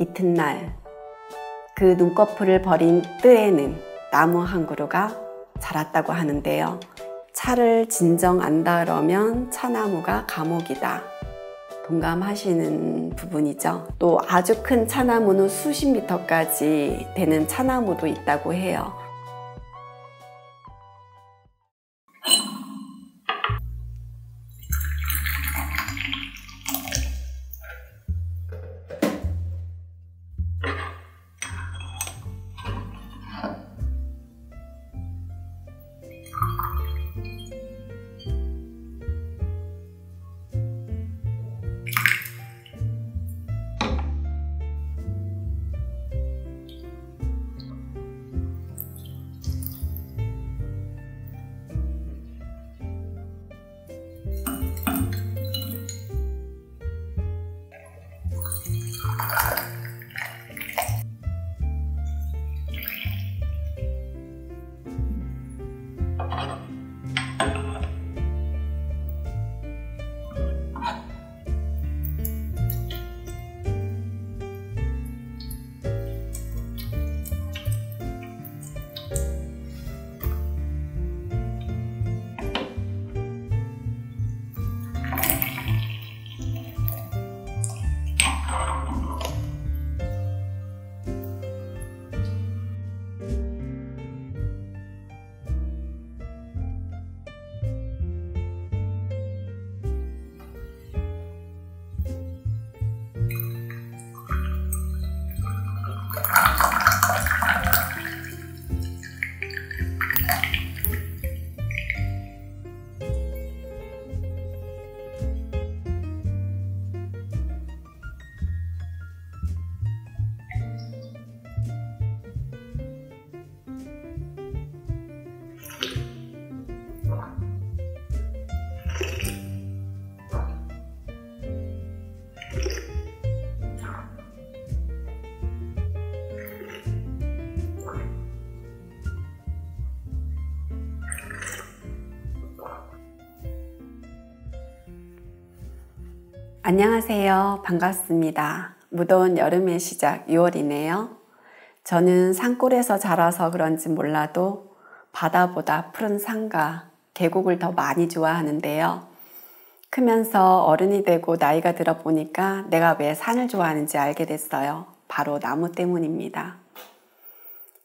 이튿날 그 눈꺼풀을 버린 뜰에는 나무 한 그루가 자랐다고 하는데요. 차를 진정 안다 그러면 차나무가 감옥이다. 동감하시는 부분이죠. 또 아주 큰 차나무는 수십 미터까지 되는 차나무도 있다고 해요. 안녕하세요. 반갑습니다. 무더운 여름의 시작 6월이네요. 저는 산골에서 자라서 그런지 몰라도 바다보다 푸른 산과 계곡을 더 많이 좋아하는데요. 크면서 어른이 되고 나이가 들어 보니까 내가 왜 산을 좋아하는지 알게 됐어요. 바로 나무 때문입니다.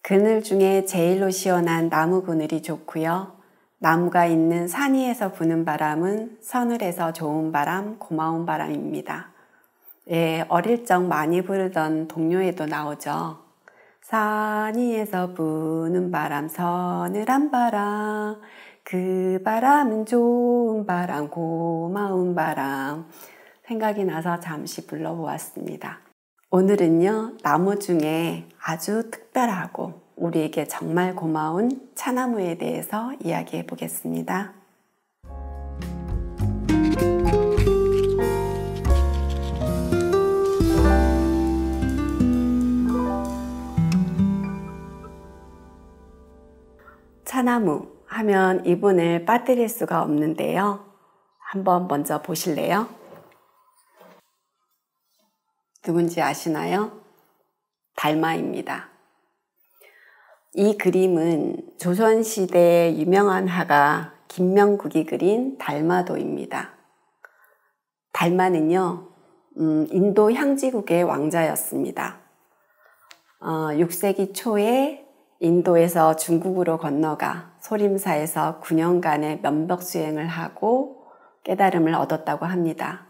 그늘 중에 제일로 시원한 나무 그늘이 좋고요. 나무가 있는 산 위에서 부는 바람은 서늘해서 좋은 바람, 고마운 바람입니다. 예, 어릴 적 많이 부르던 동요에도 나오죠. 산 위에서 부는 바람, 서늘한 바람, 그 바람은 좋은 바람, 고마운 바람. 생각이 나서 잠시 불러보았습니다. 오늘은요, 나무 중에 아주 특별하고 우리에게 정말 고마운 차나무에 대해서 이야기해 보겠습니다. 차나무 하면 이분을 빠뜨릴 수가 없는데요. 한번 먼저 보실래요? 누군지 아시나요? 달마입니다. 이 그림은 조선시대의 유명한 화가 김명국이 그린 달마도입니다. 달마는요, 음, 인도 향지국의 왕자였습니다. 어, 6세기 초에 인도에서 중국으로 건너가 소림사에서 9년간의 면벽 수행을 하고 깨달음을 얻었다고 합니다.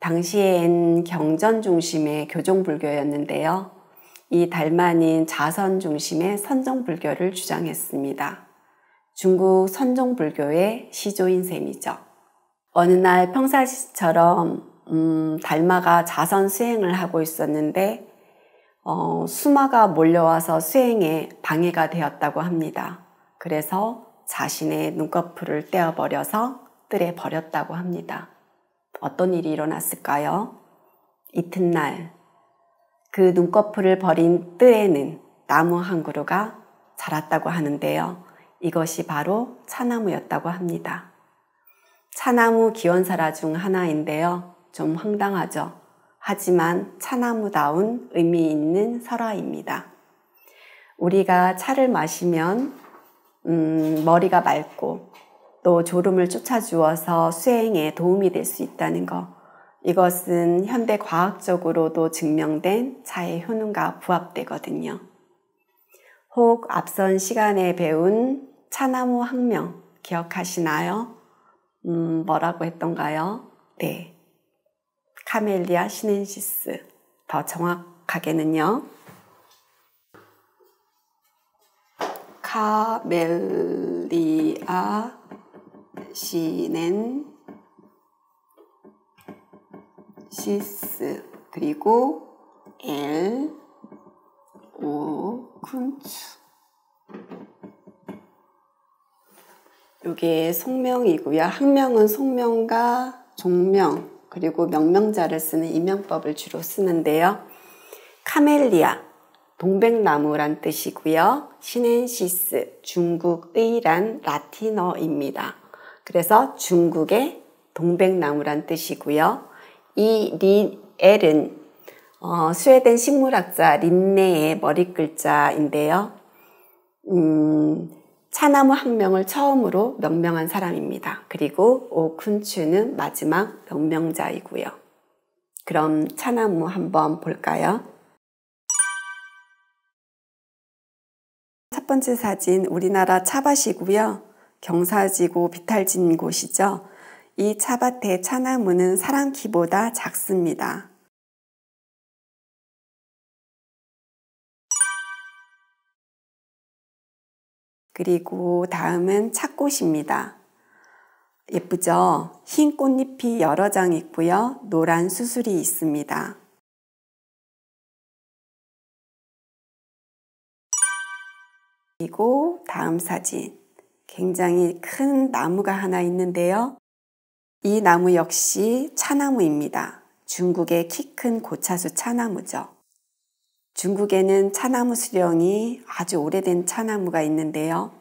당시엔 경전 중심의 교종불교였는데요. 이 달만인 자선 중심의 선정불교를 주장했습니다. 중국 선종불교의 시조인 셈이죠. 어느 날 평사시처럼 음, 달마가 자선 수행을 하고 있었는데 어, 수마가 몰려와서 수행에 방해가 되었다고 합니다. 그래서 자신의 눈꺼풀을 떼어버려서 뜰에 버렸다고 합니다. 어떤 일이 일어났을까요? 이튿날 그 눈꺼풀을 버린 뜰에는 나무 한 그루가 자랐다고 하는데요. 이것이 바로 차나무였다고 합니다. 차나무 기원사라 중 하나인데요. 좀 황당하죠. 하지만 차나무다운 의미 있는 설화입니다. 우리가 차를 마시면 음, 머리가 맑고 또 졸음을 쫓아주어서 수행에 도움이 될 수 있다는 것. 이것은 현대 과학적으로도 증명된 차의 효능과 부합되거든요. 혹 앞선 시간에 배운 차나무 학명 기억하시나요? 음, 뭐라고 했던가요? 네. 카멜리아 시넨시스. 더 정확하게는요. 카멜리아 시넨 시스 그리고 엘 오쿤츠 이게 속명이고요. 학명은 속명과 종명 그리고 명명자를 쓰는 이명법을 주로 쓰는데요. Camellia 동백나무란 뜻이고요. sinensis 중국의란 라틴어입니다. 그래서 중국의 동백나무란 뜻이고요. 이 L은 어, 스웨덴 식물학자 린네의 머리 글자인데요. 음, 차나무 학명을 처음으로 명명한 사람입니다. 그리고 오쿤추는 마지막 명명자이고요. 그럼 차나무 한번 볼까요? 첫 번째 사진 우리나라 차밭이고요. 경사지고 비탈진 곳이죠. 이 차밭의 차나무는 사람 키보다 작습니다. 그리고 다음은 차꽃입니다. 예쁘죠? 흰 꽃잎이 여러 장 있고요. 노란 수술이 있습니다. 그리고 다음 사진. 굉장히 큰 나무가 하나 있는데요. 이 나무 역시 차나무입니다. 중국의 키 큰 고차수 차나무죠. 중국에는 차나무 수령이 아주 오래된 차나무가 있는데요.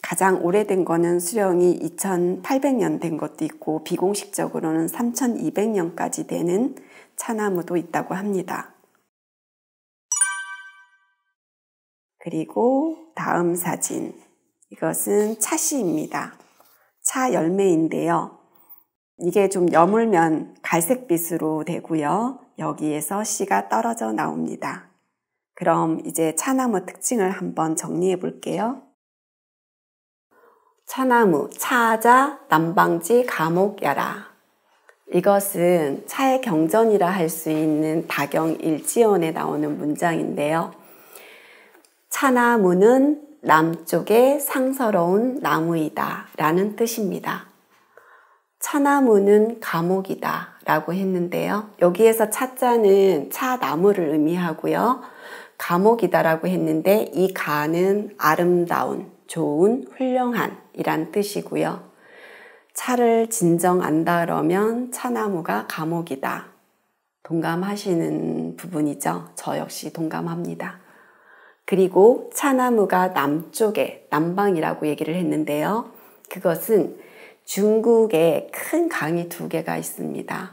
가장 오래된 거는 수령이 2800년 된 것도 있고 비공식적으로는 3200년까지 되는 차나무도 있다고 합니다. 그리고 다음 사진. 이것은 차씨입니다. 차 열매인데요. 이게 좀 여물면 갈색빛으로 되고요. 여기에서 씨가 떨어져 나옵니다. 그럼 이제 차나무 특징을 한번 정리해 볼게요. 차나무, 차자, 남방지, 감옥야라. 이것은 차의 경전이라 할 수 있는 다경 일지원에 나오는 문장인데요. 차나무는 남쪽의 상서로운 나무이다 라는 뜻입니다. 차나무는 감옥이다 라고 했는데요. 여기에서 차자는 차나무를 의미하고요. 감옥이다 라고 했는데 이 가는 아름다운, 좋은, 훌륭한 이란 뜻이고요. 차를 진정 안다 그러면 차나무가 감옥이다. 동감하시는 부분이죠. 저 역시 동감합니다. 그리고 차나무가 남쪽에 남방이라고 얘기를 했는데요. 그것은 중국에 큰 강이 두 개가 있습니다.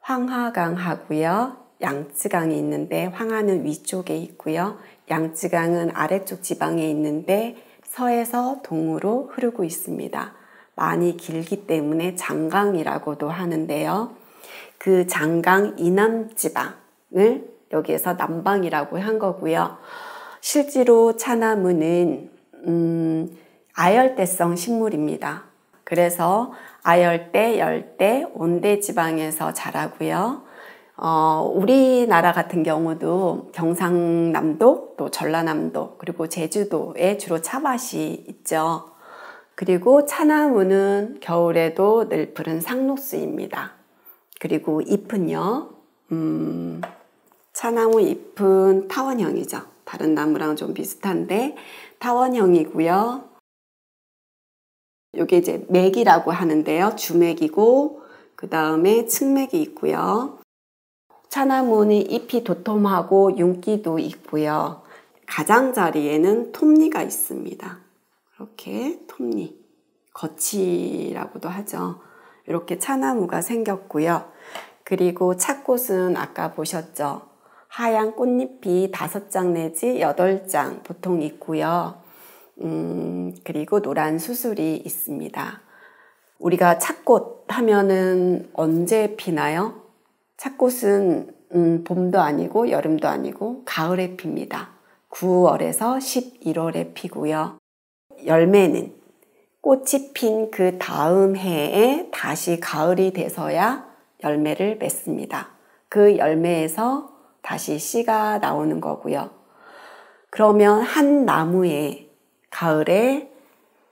황하강하고요. 양쯔강이 있는데 황하는 위쪽에 있고요. 양쯔강은 아래쪽 지방에 있는데 서에서 동으로 흐르고 있습니다. 많이 길기 때문에 장강이라고도 하는데요. 그 장강 이남 지방을 여기에서 남방이라고 한 거고요. 실제로 차나무는 음, 아열대성 식물입니다. 그래서 아열대, 열대, 온대 지방에서 자라고요. 어, 우리나라 같은 경우도 경상남도, 또 전라남도, 그리고 제주도에 주로 차밭이 있죠. 그리고 차나무는 겨울에도 늘 푸른 상록수입니다. 그리고 잎은요, 음, 차나무 잎은 타원형이죠. 다른 나무랑 좀 비슷한데 타원형이고요. 이게 이제 맥이라고 하는데요. 주맥이고 그 다음에 측맥이 있고요. 차나무는 잎이 도톰하고 윤기도 있고요. 가장자리에는 톱니가 있습니다. 이렇게 톱니, 거치라고도 하죠. 이렇게 차나무가 생겼고요. 그리고 찻꽃은 아까 보셨죠? 하얀 꽃잎이 다섯 장 내지 여덟 장 보통 있고요. 음, 그리고 노란 수술이 있습니다. 우리가 찻꽃 하면은 언제 피나요? 찻꽃은 음, 봄도 아니고 여름도 아니고 가을에 핍니다. 9월에서 11월에 피고요. 열매는 꽃이 핀 그 다음 해에 다시 가을이 돼서야 열매를 맺습니다. 그 열매에서 다시 씨가 나오는 거고요. 그러면 한 나무에 가을에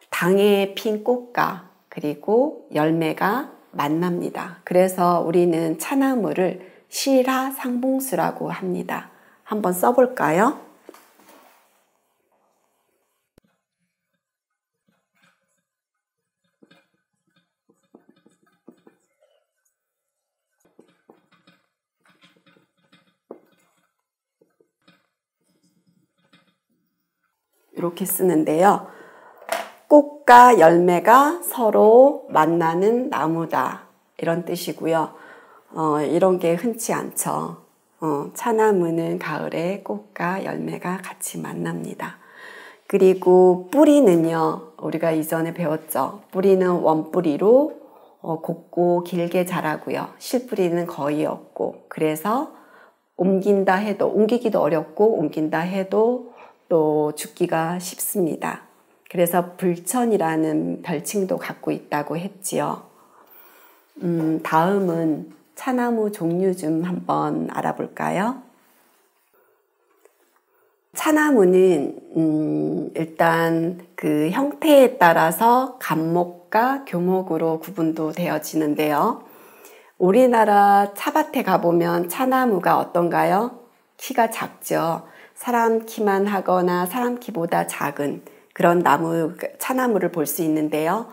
당에 핀 꽃과 그리고 열매가 만납니다. 그래서 우리는 차나무를 실화 상봉수라고 합니다. 한번 써볼까요? 이렇게 쓰는데요. 꽃과 열매가 서로 만나는 나무다. 이런 뜻이고요. 어, 이런 게 흔치 않죠. 어, 차나무는 가을에 꽃과 열매가 같이 만납니다. 그리고 뿌리는요, 우리가 이전에 배웠죠. 뿌리는 원뿌리로 어, 곱고 길게 자라고요. 실뿌리는 거의 없고, 그래서 옮긴다 해도, 옮기기도 어렵고, 옮긴다 해도 또 죽기가 쉽습니다. 그래서 불천이라는 별칭도 갖고 있다고 했지요. 음, 다음은 차나무 종류 좀 한번 알아볼까요? 차나무는 음, 일단 그 형태에 따라서 감목과 교목으로 구분도 되어지는데요. 우리나라 차밭에 가보면 차나무가 어떤가요? 키가 작죠. 사람 키만 하거나 사람 키보다 작은 그런 나무, 차나무를 볼 수 있는데요.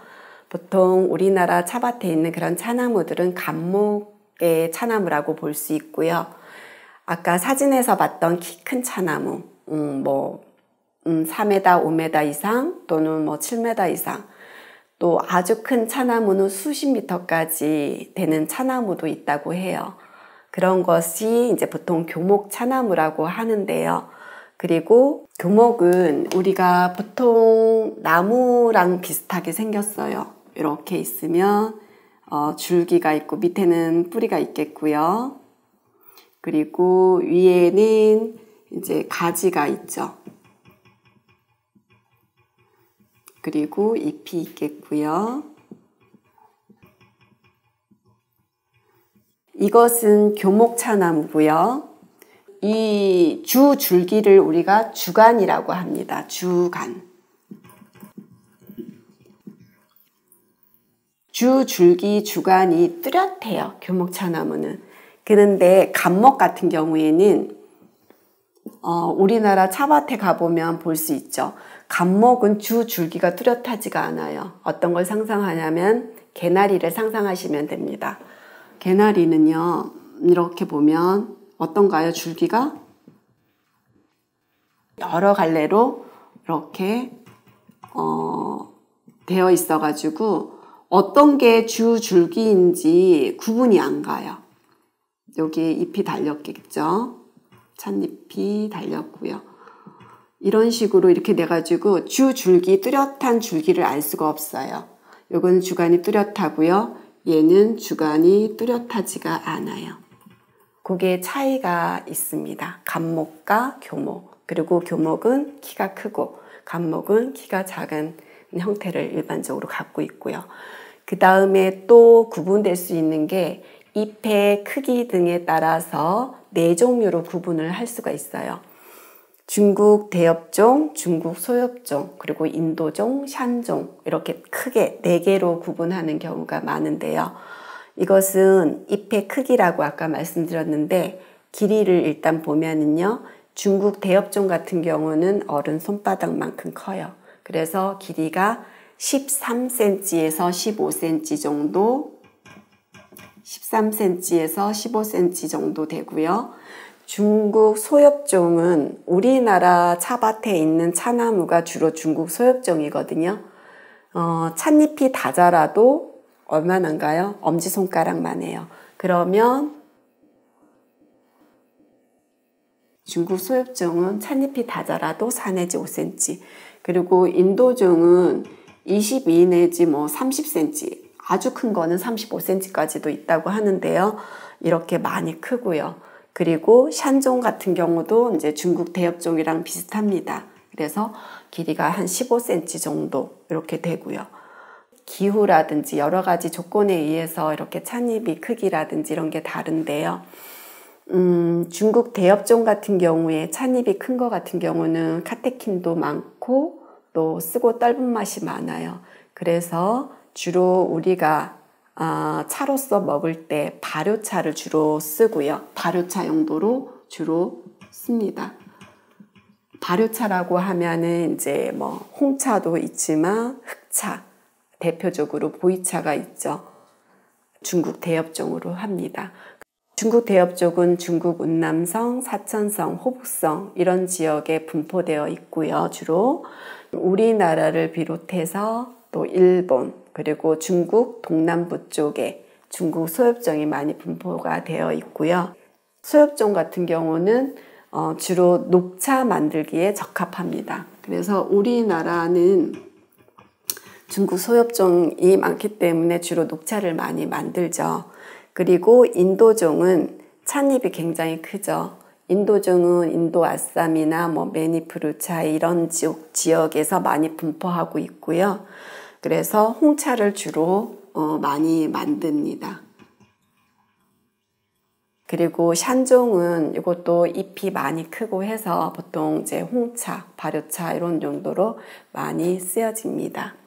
보통 우리나라 차밭에 있는 그런 차나무들은 감목의 차나무라고 볼 수 있고요. 아까 사진에서 봤던 키 큰 차나무, 음, 뭐, 음, 4m, 5m 이상 또는 뭐 7m 이상 또 아주 큰 차나무는 수십 미터까지 되는 차나무도 있다고 해요. 그런 것이 이제 보통 교목 차나무라고 하는데요. 그리고 교목은 우리가 보통 나무랑 비슷하게 생겼어요. 이렇게 있으면 어, 줄기가 있고 밑에는 뿌리가 있겠고요. 그리고 위에는 이제 가지가 있죠. 그리고 잎이 있겠고요. 이것은 교목차나무고요. 이 주 줄기를 우리가 주간이라고 합니다. 주간. 주 줄기 주간이 뚜렷해요. 교목차나무는. 그런데 감목 같은 경우에는 어, 우리나라 차밭에 가보면 볼 수 있죠. 감목은 주 줄기가 뚜렷하지가 않아요. 어떤 걸 상상하냐면 개나리를 상상하시면 됩니다. 개나리는요, 이렇게 보면 어떤가요? 줄기가 여러 갈래로 이렇게 어, 되어 있어가지고 어떤 게 주 줄기인지 구분이 안 가요. 여기 잎이 달렸겠죠? 찻잎이 달렸고요. 이런 식으로 이렇게 돼가지고 주 줄기 뚜렷한 줄기를 알 수가 없어요. 요건 주간이 뚜렷하고요. 얘는 주간이 뚜렷하지가 않아요. 그게 차이가 있습니다. 감목과 교목. 그리고 교목은 키가 크고 감목은 키가 작은 형태를 일반적으로 갖고 있고요. 그 다음에 또 구분될 수 있는 게 잎의 크기 등에 따라서 네 종류로 구분을 할 수가 있어요. 중국 대엽종, 중국 소엽종, 그리고 인도종, 샨종 이렇게 크게 네 개로 구분하는 경우가 많은데요. 이것은 잎의 크기라고 아까 말씀드렸는데 길이를 일단 보면은요. 중국 대엽종 같은 경우는 어른 손바닥만큼 커요. 그래서 길이가 13cm에서 15cm 정도 13cm에서 15cm 정도 되고요. 중국 소엽종은 우리나라 차밭에 있는 차나무가 주로 중국 소엽종이거든요. 어, 찻잎이 다 자라도 얼마나인가요? 엄지손가락만 해요. 그러면 중국 소엽종은 찻잎이 다 자라도 4 내지 5cm 그리고 인도종은 22 내지 뭐 30cm 아주 큰 거는 35cm까지도 있다고 하는데요. 이렇게 많이 크고요. 그리고 샨종 같은 경우도 이제 중국 대엽종이랑 비슷합니다. 그래서 길이가 한 15cm 정도 이렇게 되고요. 기후라든지 여러 가지 조건에 의해서 이렇게 찻잎이 크기라든지 이런 게 다른데요. 음, 중국 대엽종 같은 경우에 찻잎이 큰 거 같은 경우는 카테킨도 많고 또 쓰고 떫은 맛이 많아요. 그래서 주로 우리가 아, 차로서 먹을 때 발효차를 주로 쓰고요. 발효차 용도로 주로 씁니다. 발효차라고 하면은 이제 뭐 홍차도 있지만 흑차, 대표적으로 보이차가 있죠. 중국 대엽종으로 합니다. 중국 대엽족은 중국 운남성, 사천성, 호북성 이런 지역에 분포되어 있고요. 주로 우리나라를 비롯해서 또 일본 그리고 중국 동남부 쪽에 중국 소엽종이 많이 분포가 되어 있고요. 소엽종 같은 경우는 어, 주로 녹차 만들기에 적합합니다. 그래서 우리나라는 중국 소엽종이 많기 때문에 주로 녹차를 많이 만들죠. 그리고 인도종은 찻잎이 굉장히 크죠. 인도종은 인도 아쌈이나 뭐 매니푸르차 이런 지역, 지역에서 많이 분포하고 있고요. 그래서 홍차를 주로 어, 많이 만듭니다. 그리고 샨종은 이것도 잎이 많이 크고 해서 보통 이제 홍차, 발효차 이런 용도로 많이 쓰여집니다.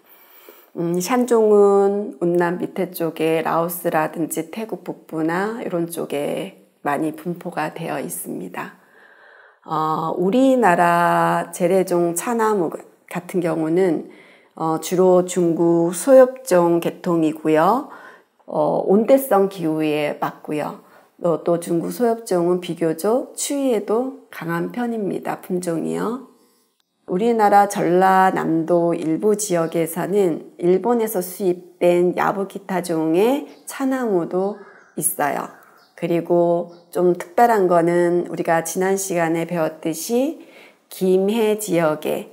음, 샨종은 운남 밑에 쪽에 라오스라든지 태국 북부나 이런 쪽에 많이 분포가 되어 있습니다. 어, 우리나라 재래종 차나무 같은 경우는 어, 주로 중국 소엽종 계통이고요. 어, 온대성 기후에 맞고요. 또, 또 중국 소엽종은 비교적 추위에도 강한 편입니다. 품종이요. 우리나라 전라남도 일부 지역에서는 일본에서 수입된 야부기타종의 차나무도 있어요. 그리고 좀 특별한 거는 우리가 지난 시간에 배웠듯이 김해 지역에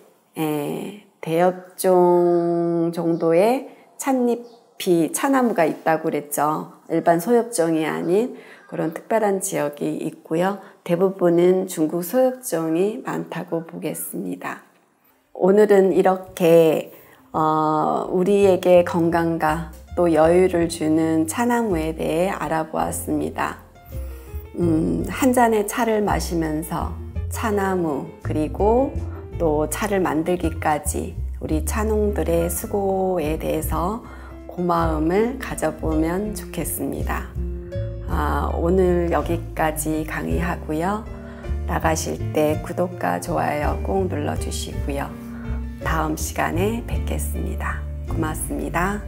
대엽종 정도의 찻잎이 차나무가 있다고 그랬죠. 일반 소엽종이 아닌 그런 특별한 지역이 있고요. 대부분은 중국 소엽종이 많다고 보겠습니다. 오늘은 이렇게 어, 우리에게 건강과 또 여유를 주는 차나무에 대해 알아보았습니다. 음, 한 잔의 차를 마시면서 차나무 그리고 또 차를 만들기까지 우리 차농들의 수고에 대해서 고마움을 가져보면 좋겠습니다. 아, 오늘 여기까지 강의하고요. 나가실 때 구독과 좋아요 꼭 눌러주시고요. 다음 시간에 뵙겠습니다. 고맙습니다.